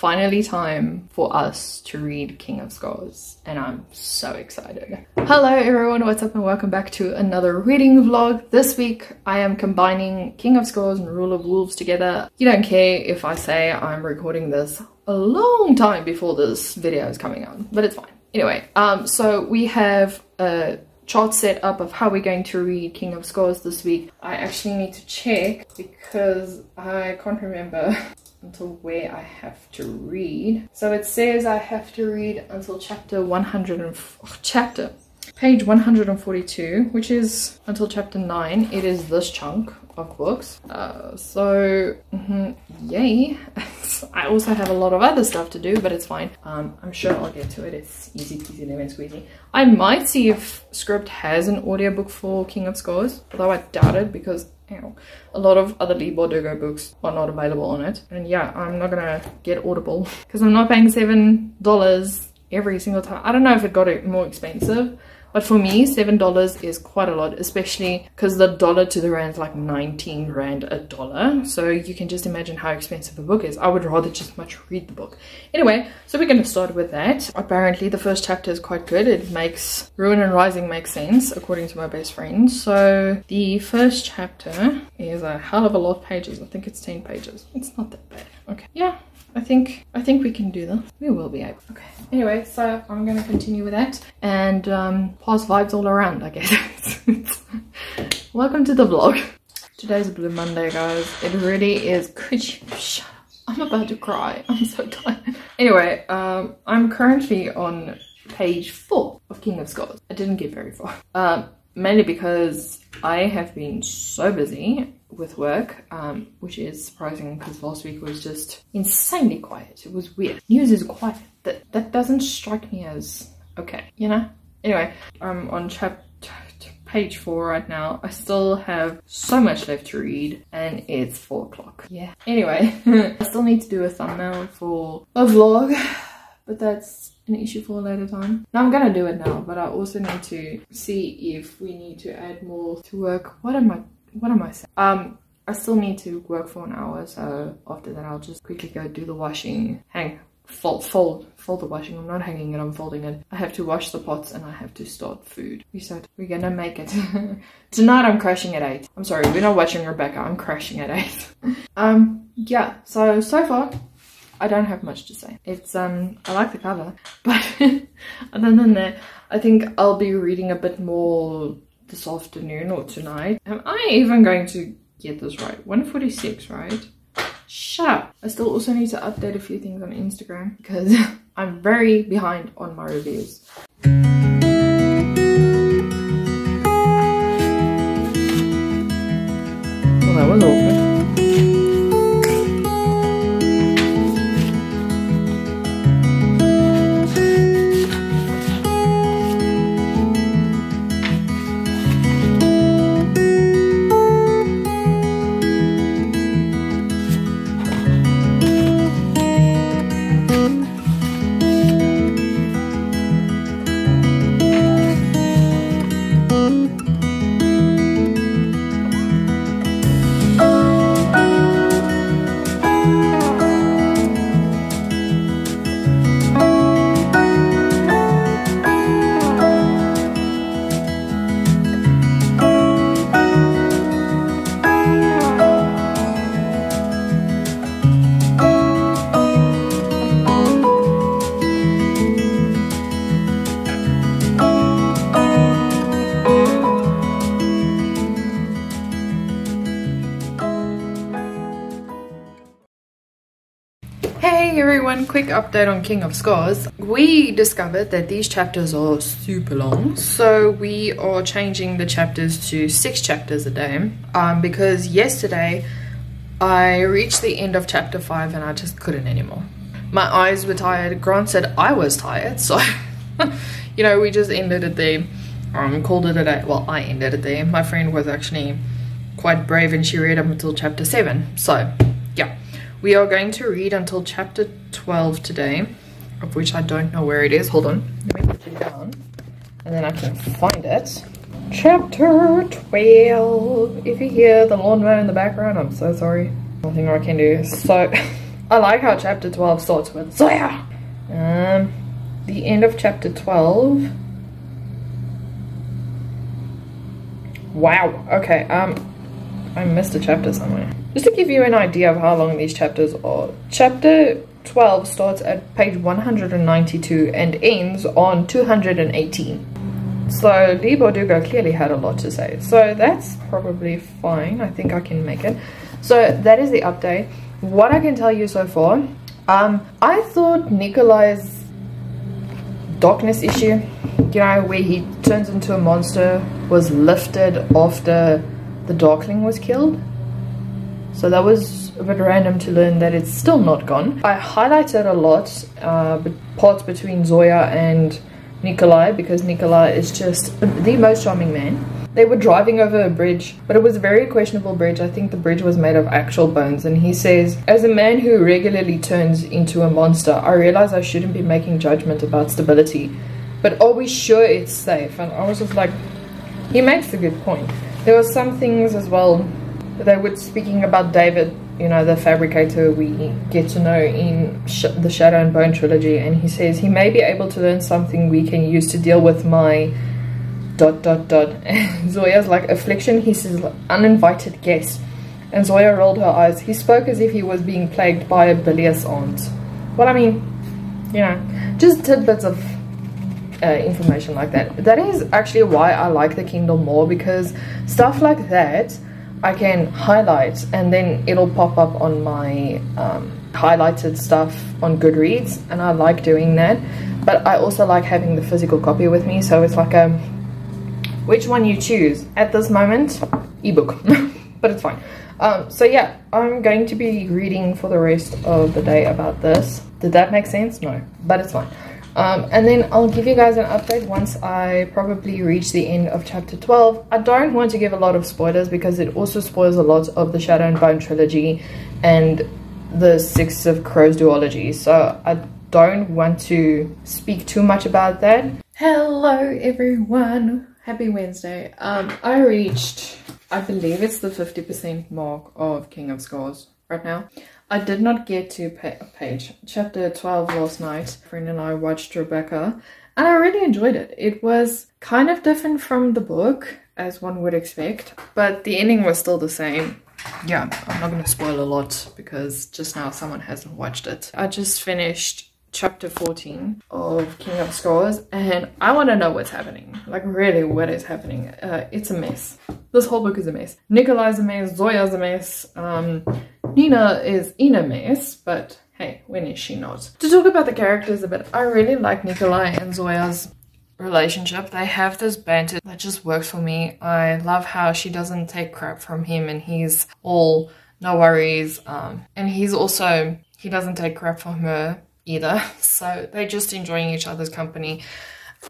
finally time for us to read King of Scars and I'm so excited. Hello everyone, what's up and welcome back to another reading vlog. This week I am combining King of Scars and Rule of Wolves together. You don't care if I say I'm recording this a long time before this video is coming out, but it's fine. Anyway, um, so we have a chart set up of how we're going to read King of Scars this week. I actually need to check because I can't remember until where I have to read. So it says I have to read until chapter 100 and oh, chapter page 142 which is until chapter 9 it is this chunk of books. Uh, so mm -hmm, yay. I also have a lot of other stuff to do but it's fine. Um, I'm sure I'll get to it. It's easy peasy lemon squeezy. I might see if Scribd has an audiobook for King of Scars although I doubt it because know, a lot of other Leigh Bardugo books are not available on it. And yeah, I'm not gonna get Audible because I'm not paying $7 every single time. I don't know if it got it more expensive, but for me, $7 is quite a lot, especially because the dollar to the rand is like 19 rand a dollar. So you can just imagine how expensive a book is. I would rather just much read the book. Anyway, so we're going to start with that. Apparently, the first chapter is quite good. It makes Ruin and Rising make sense, according to my best friend. So the first chapter is a hell of a lot of pages. I think it's 10 pages. It's not that bad. Okay. Yeah, I think I think we can do this. We will be able. Okay. Anyway, so I'm gonna continue with that and um, pause vibes all around. I guess. Welcome to the vlog. Today's a Blue Monday, guys. It really is. Could you shut up? I'm about to cry. I'm so tired. Anyway, um, I'm currently on page four of King of Scars. I didn't get very far. Um, mainly because I have been so busy with work, um, which is surprising because last week was just insanely quiet. It was weird. News is quiet. That that doesn't strike me as okay, you know. Anyway, I'm on chapter page four right now. I still have so much left to read and it's four o'clock. Yeah. Anyway, I still need to do a thumbnail for a vlog, but that's an issue for a later time. Now I'm gonna do it now, but I also need to see if we need to add more to work. What am I what am I saying? Um, I still need to work for an hour, so after that I'll just quickly go do the washing, hang, fold, fold, fold the washing. I'm not hanging it, I'm folding it. I have to wash the pots and I have to start food. We said we're gonna make it. Tonight I'm crashing at 8. I'm sorry, we're not watching Rebecca, I'm crashing at 8. um, yeah, so, so far, I don't have much to say. It's, um, I like the cover, but other than that, I think I'll be reading a bit more this afternoon or tonight. Am I even going to get this right? 146, right? Shut up. I still also need to update a few things on Instagram because I'm very behind on my reviews. Well, that was awkward. Quick update on King of Scars. We discovered that these chapters are super long, so we are changing the chapters to six chapters a day um, because yesterday I reached the end of chapter five and I just couldn't anymore. My eyes were tired. Grant said I was tired, so you know, we just ended it there. Um, called it a day. Well, I ended it there. My friend was actually quite brave and she read up until chapter seven. So, yeah. We are going to read until chapter 12 today, of which I don't know where it is. Hold on, let me put it down, and then I can find it. Chapter 12. If you hear the lawnmower in the background, I'm so sorry. Nothing I can do. So, I like how chapter 12 starts with Zoya. Um, the end of chapter 12. Wow. Okay. Um, I missed a chapter somewhere. Just to give you an idea of how long these chapters are. Chapter 12 starts at page 192 and ends on 218. So Leigh Bardugo clearly had a lot to say. So that's probably fine. I think I can make it. So that is the update. What I can tell you so far, um, I thought Nikolai's darkness issue, you know, where he turns into a monster, was lifted after the Darkling was killed. So that was a bit random to learn that it's still not gone. I highlighted a lot uh, parts between Zoya and Nikolai because Nikolai is just the most charming man. They were driving over a bridge, but it was a very questionable bridge. I think the bridge was made of actual bones. And he says, As a man who regularly turns into a monster, I realize I shouldn't be making judgment about stability. But are we sure it's safe? And I was just like, he makes a good point. There were some things as well. They were speaking about David, you know, the Fabrikator we get to know in Sh the Shadow and Bone trilogy. And he says he may be able to learn something we can use to deal with my dot dot dot. Zoya's like affliction. He says uninvited guest. And Zoya rolled her eyes. He spoke as if he was being plagued by a bilious aunt. Well, I mean, you know, just tidbits of uh, information like that. That is actually why I like the Kindle more because stuff like that I can highlight and then it'll pop up on my um, highlighted stuff on Goodreads and I like doing that. But I also like having the physical copy with me so it's like a which one you choose. At this moment ebook. But it's fine. Um, so yeah i'm going to be reading for the rest of the day about this. Did that make sense? No. But it's fine um, and then I'll give you guys an update once I probably reach the end of chapter 12. I don't want to give a lot of spoilers because it also spoils a lot of the Shadow and Bone trilogy and the Six of Crows duology. So I don't want to speak too much about that. Hello everyone! Happy Wednesday. Um, I reached, I believe it's the 50% mark of King of Scars right now. I did not get to page chapter 12 last night. Friend and I watched Rebecca and I really enjoyed it. It was kind of different from the book as one would expect, but the ending was still the same. Yeah, I'm not going to spoil a lot because just now someone hasn't watched it. I just finished chapter 14 of King of Scars and I want to know what's happening. Like really what is happening. Uh, it's a mess. This whole book is a mess. Nikolai's a mess, Zoya's a mess, um, Nina is in a mess, but hey, when is she not? To talk about the characters a bit, I really like Nikolai and Zoya's relationship. They have this banter that just works for me. I love how she doesn't take crap from him and he's all no worries. Um, and he's also, he doesn't take crap from her either. So they're just enjoying each other's company.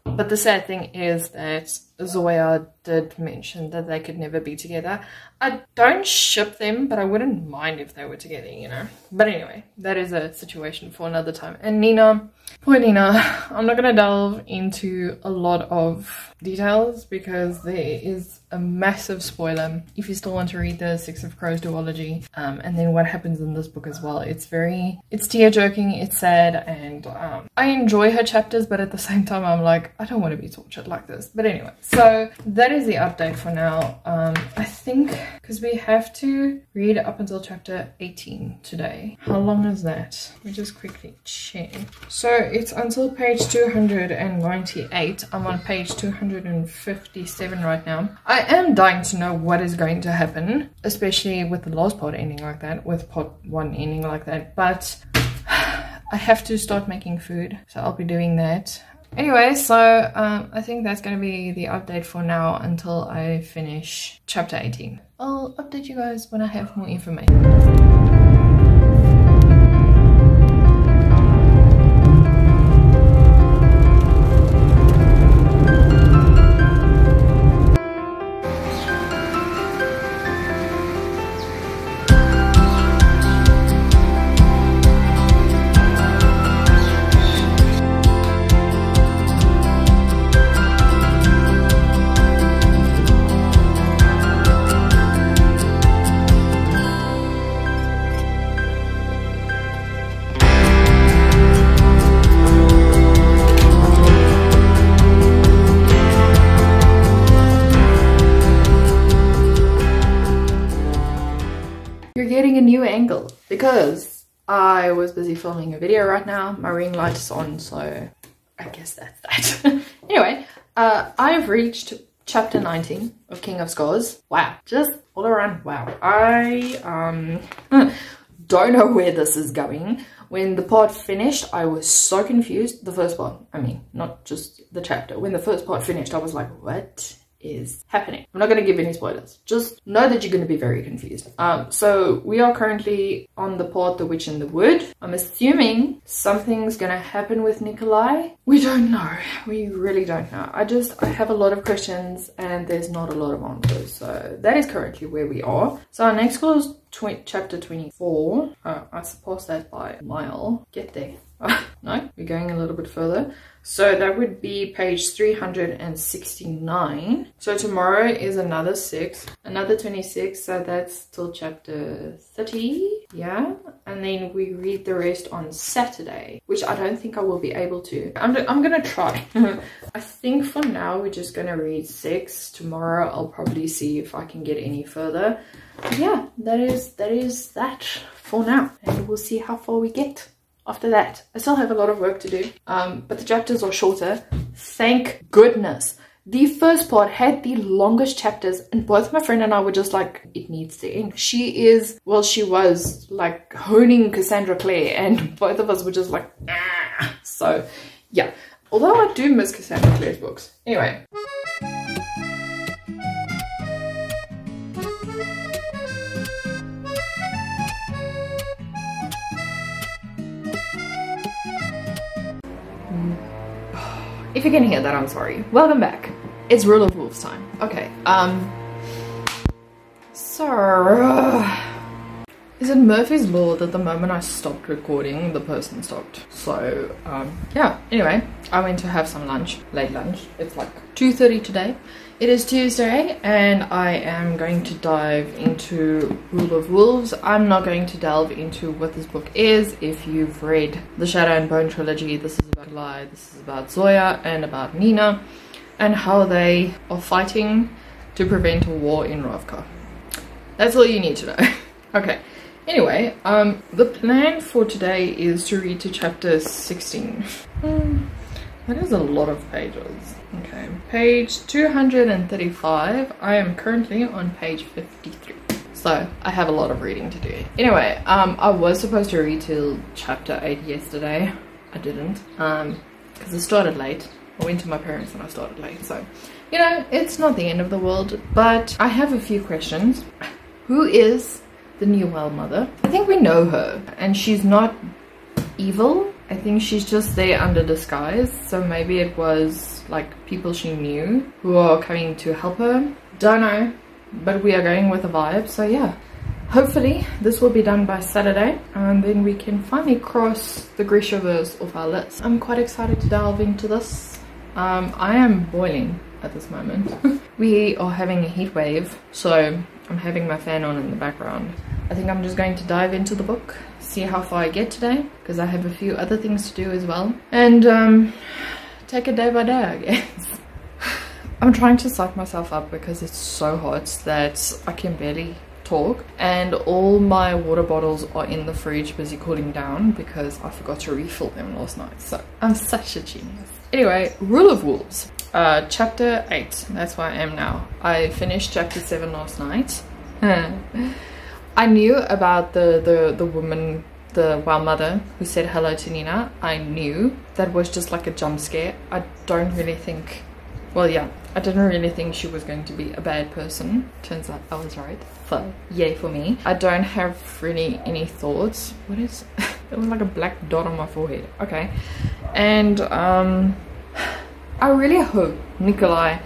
But the sad thing is that Zoya did mention that they could never be together. I don't ship them, but I wouldn't mind if they were together, you know. But anyway, that is a situation for another time. And Nina, poor Nina, I'm not going to delve into a lot of details because there is a massive spoiler if you still want to read the Six of Crows duology um, and then what happens in this book as well. It's very, it's tear-jerking, it's sad, and um, I enjoy her chapters, but at the same time I'm like, I don't want to be tortured like this. But anyway, so that is the update for now. Um, I think, because we have to read up until chapter 18 today. How long is that? Let me just quickly check. So it's until page 298. I'm on page 257 right now. I I am dying to know what is going to happen, especially with the last part ending like that, with part one ending like that. But I have to start making food, so I'll be doing that. Anyway, so um, I think that's going to be the update for now until I finish chapter 18. I'll update you guys when I have more information. Shooting a new angle because I was busy filming a video right now. My ring light is on, so I guess that's that. anyway, uh, I've reached chapter 19 of King of Scars. Wow, just all around wow. I um don't know where this is going. When the part finished, I was so confused. The first part, I mean, not just the chapter. When the first part finished, I was like, what is happening. I'm not going to give any spoilers. Just know that you're going to be very confused. Um, so we are currently on the part The Witch in the Wood. I'm assuming something's going to happen with Nikolai. We don't know. We really don't know. I just, I have a lot of questions and there's not a lot of answers. So that is currently where we are. So our next goal is tw chapter 24. Uh, I suppose that by a mile. Get there. no, we're going a little bit further. So that would be page 369. So tomorrow is another six, another 26. So that's till chapter 30. Yeah. And then we read the rest on Saturday, which I don't think I will be able to. I'm, I'm to try. I think for now we're just to read six. Tomorrow I'll probably see if I can get any further. But yeah, that is, that is that for now. And we'll see how far we get after that. I still have a lot of work to do, um, but the chapters are shorter. Thank goodness. The first part had the longest chapters and both my friend and I were just like, it needs to end. She is, well, she was like honing Cassandra Clare and both of us were just like, ah. So yeah, although I do miss Cassandra Clare's books. Anyway. If you can hear that, I'm sorry. Welcome back. It's Rule of Wolves time. Okay, um... So... Is it Murphy's Law that the moment I stopped recording, the person stopped? So, um, yeah. Anyway, I went to have some lunch, late lunch. It's like 2.30 today. It is Tuesday and I am going to dive into Rule of Wolves. I'm not going to delve into what this book is. If you've read the Shadow and Bone trilogy, this is about Lie, this is about Zoya and about Nina and how they are fighting to prevent a war in Ravka. That's all you need to know. okay. Anyway, um, the plan for today is to read to chapter 16. Hmm, that is a lot of pages. Okay, page 235. I am currently on page 53. So I have a lot of reading to do. Anyway, um, I was supposed to read till chapter 8 yesterday. I didn't, um, because I started late. I went to my parents and I started late. So, you know, it's not the end of the world, but I have a few questions. Who is the new well mother? I think we know her and she's not evil. I think she's just there under disguise. So maybe it was like people she knew who are coming to help her. Don't know, but we are going with a vibe. So yeah, hopefully this will be done by Saturday and then we can finally cross the Grishaverse off our list. I'm quite excited to delve into this. Um, I am boiling at this moment. we are having a heat wave, so I'm having my fan on in the background. I think I'm just going to dive into the book, see how far I get today, because I have a few other things to do as well. And um, take it day by day, I guess. I'm trying to psych myself up because it's so hot that I can barely talk and all my water bottles are in the fridge busy cooling down because I forgot to refill them last night. So I'm such a genius. Anyway, Rule of Wolves, uh, chapter 8. That's where I am now. I finished chapter 7 last night. I knew about the, the, the woman the wild mother who said hello to Nina, I knew that was just like a jump scare. I don't really think, well, yeah, I didn't really think she was going to be a bad person. Turns out I was right. So, yay for me. I don't have really any thoughts. What is, it was like a black dot on my forehead. Okay. And, um, I really hope Nikolai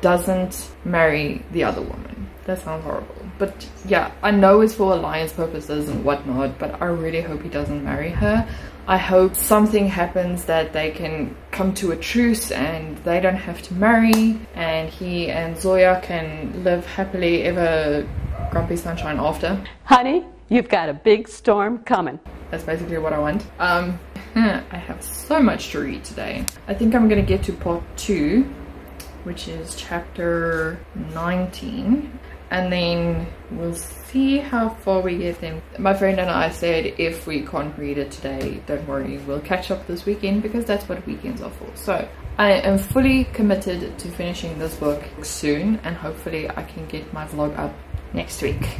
doesn't marry the other woman. That sounds horrible but yeah i know it's for alliance purposes and whatnot but i really hope he doesn't marry her i hope something happens that they can come to a truce and they don't have to marry and he and zoya can live happily ever grumpy sunshine after honey you've got a big storm coming that's basically what i want um i have so much to read today i think i'm gonna get to part two which is chapter 19 and then we'll see how far we get then. My friend and I said if we can't read it today, don't worry, we'll catch up this weekend because that's what weekends are for. So I am fully committed to finishing this book soon and hopefully I can get my vlog up next week.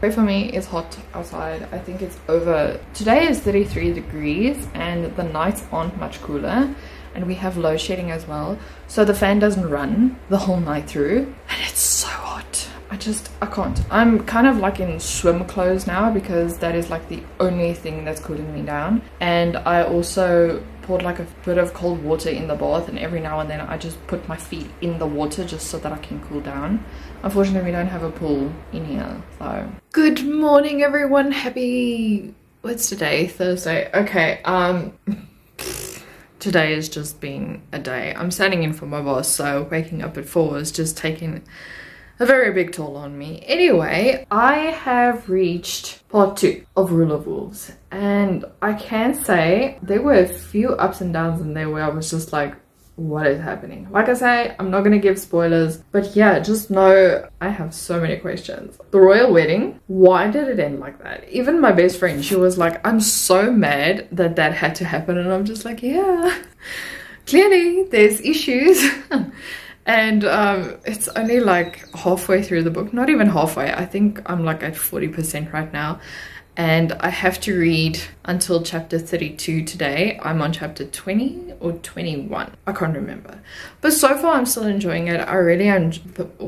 Pray for me, it's hot outside. I think it's over. Today is 33 degrees and the nights aren't much cooler and we have load shedding as well. So the fan doesn't run the whole night through and it's so hot. I just, I can't. I'm kind of like in swim clothes now because that is like the only thing that's cooling me down. And I also poured like a bit of cold water in the bath and every now and then I just put my feet in the water just so that I can cool down. Unfortunately, we don't have a pool in here, so. Good morning, everyone. Happy, what's today? Thursday. Okay, um, today has just been a day. I'm standing in for my boss, so waking up at four is just taking a very big toll on me. Anyway, I have reached part two of Rule of Wolves, and I can say there were a few ups and downs in there where I was just like, what is happening? Like I say, I'm not gonna give spoilers, but yeah, just know I have so many questions. The royal wedding, why did it end like that? Even my best friend, she was like, I'm so mad that that had to happen, and I'm just like, yeah, clearly there's issues. and um, it's only like halfway through the book not even halfway i think i'm like at 40% right now and i have to read until chapter 32 today. I'm on chapter 20 or 21 i can't remember. But so far i'm still enjoying it. I really am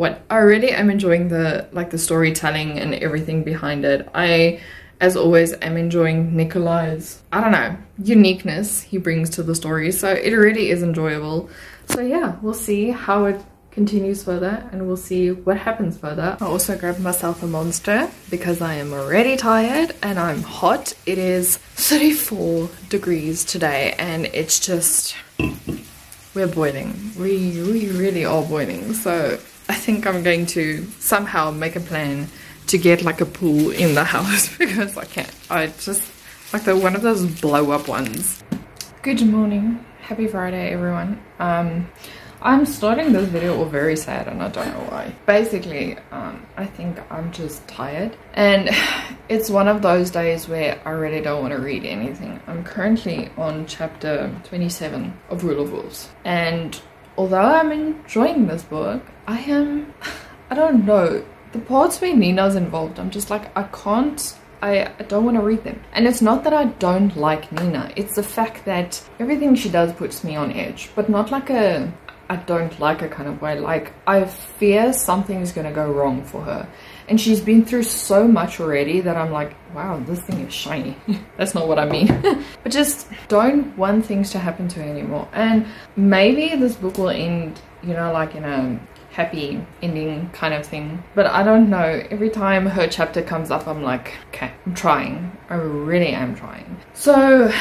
what i really am enjoying the like the storytelling and everything behind it. I as always am enjoying nikolai's i don't know uniqueness he brings to the story. So it really is enjoyable. So yeah, we'll see how it continues further and we'll see what happens further. I also grabbed myself a monster because I am already tired and I'm hot. It is 34 degrees today and it's just, we're boiling. We, we really are boiling. So I think I'm going to somehow make a plan to get like a pool in the house because I can't. I just, like the one of those blow up ones. Good morning happy friday everyone um i'm starting this video all very sad and i don't know why. Basically um i think i'm just tired. And it's one of those days where i really don't want to read anything. I'm currently on chapter 27 of rule of wolves. And although i'm enjoying this book i am i don't know. The parts where nina's involved i'm just like i can't I, I don't want to read them. And it's not that I don't like Nina, it's the fact that everything she does puts me on edge, but not like a I don't like her kind of way. Like, I fear something's gonna go wrong for her. And she's been through so much already that I'm like, wow, this thing is shiny. That's not what I mean. but just don't want things to happen to her anymore. And maybe this book will end, you know, like in a happy ending kind of thing. But I don't know. Every time her chapter comes up, I'm like, okay, I'm trying. I really am trying. So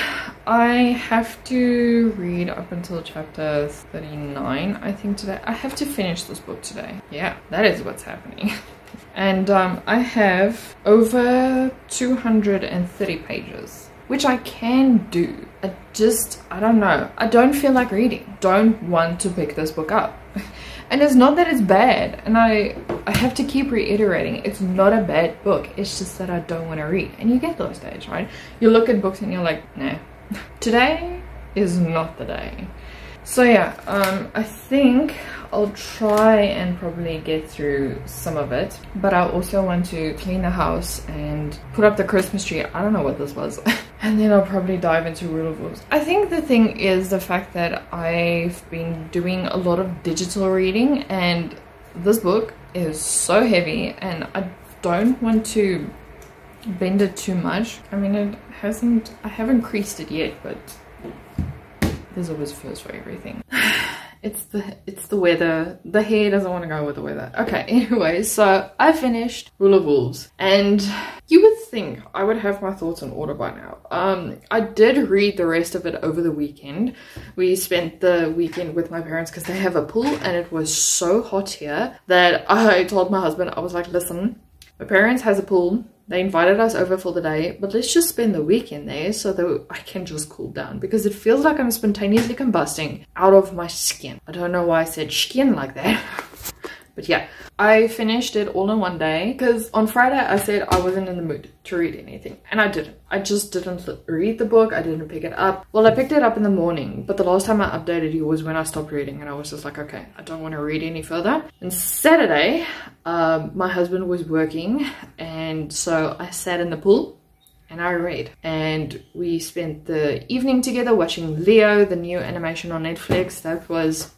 I have to read up until chapter 39, I think, today. I have to finish this book today. Yeah, that is what's happening. and um, I have over 230 pages which I can do. I just, I don't know. I don't feel like reading. Don't want to pick this book up. And it's not that it's bad. And I, I have to keep reiterating, it's not a bad book. It's just that I don't want to read. And you get those days, right? You look at books and you're like, nah. Today is not the day. So yeah, um, I think I'll try and probably get through some of it. But I also want to clean the house and put up the Christmas tree. I don't know what this was. and then I'll probably dive into Rule of Wolves. I think the thing is the fact that I've been doing a lot of digital reading and this book is so heavy and I don't want to bend it too much. I mean, it hasn't, I haven't creased it yet, but there's always a first for everything. it's the it's the weather. The hair doesn't want to go with the weather. Okay, anyway, so I finished Rule of Wolves and you would think I would have my thoughts in order by now. Um, I did read the rest of it over the weekend. We spent the weekend with my parents because they have a pool and it was so hot here that I told my husband, I was like, listen, my parents has a pool they invited us over for the day, but let's just spend the weekend there so that I can just cool down because it feels like I'm spontaneously combusting out of my skin. I don't know why I said skin like that. But yeah, I finished it all in one day because on Friday I said I wasn't in the mood to read anything and I didn't. I just didn't read the book. I didn't pick it up. Well, I picked it up in the morning, but the last time I updated you was when I stopped reading and I was just like, okay, I don't want to read any further. And Saturday, um, my husband was working and so I sat in the pool and I read. And we spent the evening together watching Leo, the new animation on Netflix. That was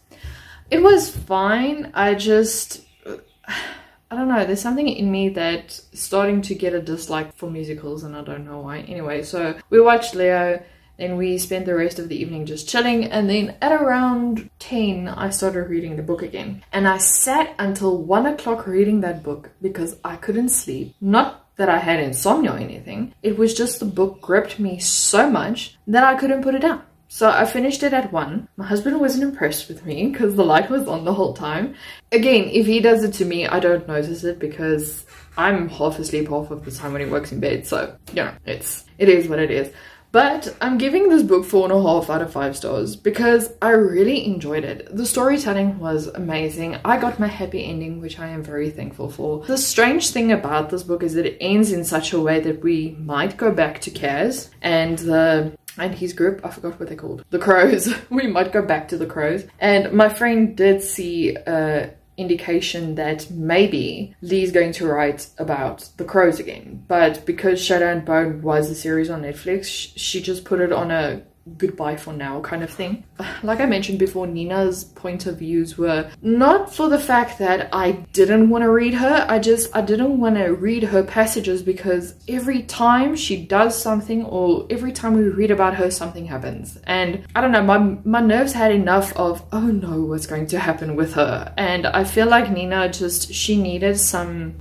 it was fine. I just, I don't know, there's something in me that starting to get a dislike for musicals and I don't know why. Anyway, so we watched Leo, then we spent the rest of the evening just chilling and then at around 10 I started reading the book again. And I sat until 1 o'clock reading that book because I couldn't sleep. Not that I had insomnia or anything. It was just the book gripped me so much that I couldn't put it down. So I finished it at one. My husband wasn't impressed with me because the light was on the whole time. Again, if he does it to me, I don't notice it because I'm half asleep half of the time when he works in bed. So, you know, it's, it is what it is. But I'm giving this book four and a half out of five stars because I really enjoyed it. The storytelling was amazing. I got my happy ending, which I am very thankful for. The strange thing about this book is that it ends in such a way that we might go back to Kaz and the and his group, I forgot what they're called, the Crows. we might go back to the Crows. And my friend did see a indication that maybe Leigh's going to write about the Crows again. But because Shadow and Bone was a series on Netflix, she just put it on a goodbye for now kind of thing. Like I mentioned before, Nina's point of views were not for the fact that I didn't want to read her, I just I didn't want to read her passages because every time she does something or every time we read about her something happens. And I don't know, my my nerves had enough of oh no, what's going to happen with her. And I feel like Nina just she needed some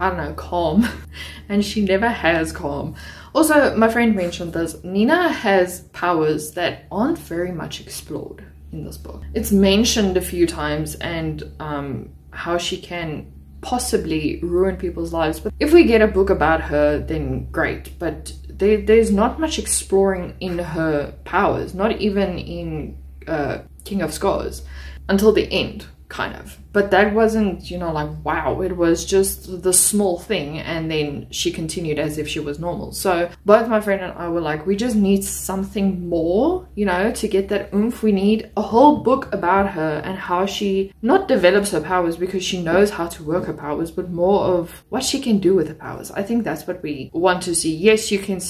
I don't know, calm. and she never has calm. Also, my friend mentioned this. Nina has powers that aren't very much explored in this book. It's mentioned a few times and um, how she can possibly ruin people's lives. But if we get a book about her, then great. But there, there's not much exploring in her powers, not even in uh, King of Scars, until the end kind of. But that wasn't, you know, like, wow, it was just the small thing. And then she continued as if she was normal. So both my friend and I were like, we just need something more, you know, to get that oomph. We need a whole book about her and how she not develops her powers because she knows how to work her powers, but more of what she can do with her powers. I think that's what we want to see. Yes, you can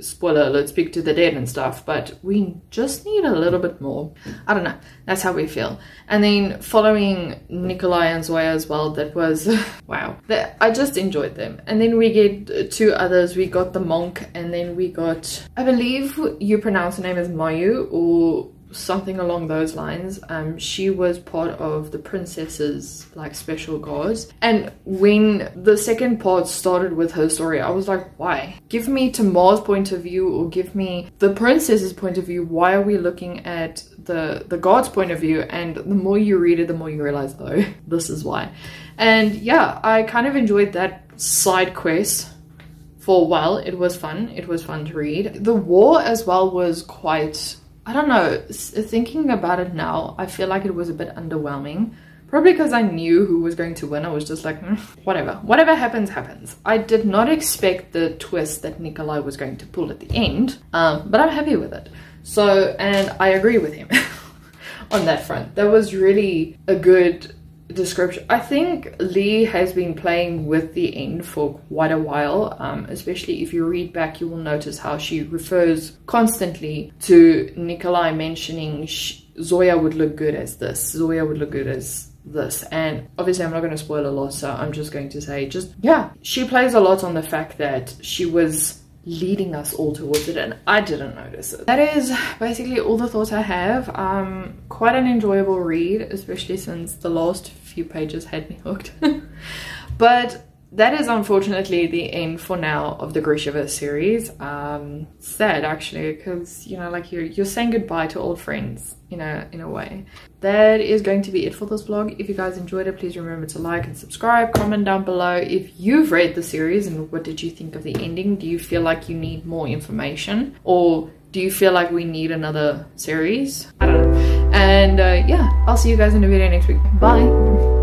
spoiler alert, speak to the dead and stuff, but we just need a little bit more. I don't know. That's how we feel. And then following Nikolai and Zoya as well, that was wow. I just enjoyed them. And then we get two others. We got the monk, and then we got, I believe you pronounce the name as Mayu or something along those lines. Um, she was part of the princess's like special guards. And when the second part started with her story, I was like, why? Give me Tamar's point of view or give me the princess's point of view. Why are we looking at the the guard's point of view? And the more you read it, the more you realize, oh, this is why. And yeah, I kind of enjoyed that side quest for a while. It was fun. It was fun to read. The war as well was quite I don't know, thinking about it now, I feel like it was a bit underwhelming. Probably because I knew who was going to win. I was just like, mm, whatever. Whatever happens, happens. I did not expect the twist that Nikolai was going to pull at the end, um, but I'm happy with it. So, and I agree with him on that front. That was really a good description. I think Leigh has been playing with the end for quite a while, um, especially if you read back, you will notice how she refers constantly to Nikolai mentioning Zoya would look good as this, Zoya would look good as this and obviously i'm not going to spoil a lot so i'm just going to say just yeah she plays a lot on the fact that she was leading us all towards it and I didn't notice it. That is basically all the thoughts I have. Um, quite an enjoyable read, especially since the last few pages had me hooked. but that is unfortunately the end for now of the Grishaverse series. Um, sad actually, because you know, like you're you're saying goodbye to old friends in a in a way. That is going to be it for this vlog. If you guys enjoyed it, please remember to like and subscribe. Comment down below if you've read the series and what did you think of the ending. Do you feel like you need more information, or do you feel like we need another series? I don't know. And uh, yeah, I'll see you guys in the video next week. Bye.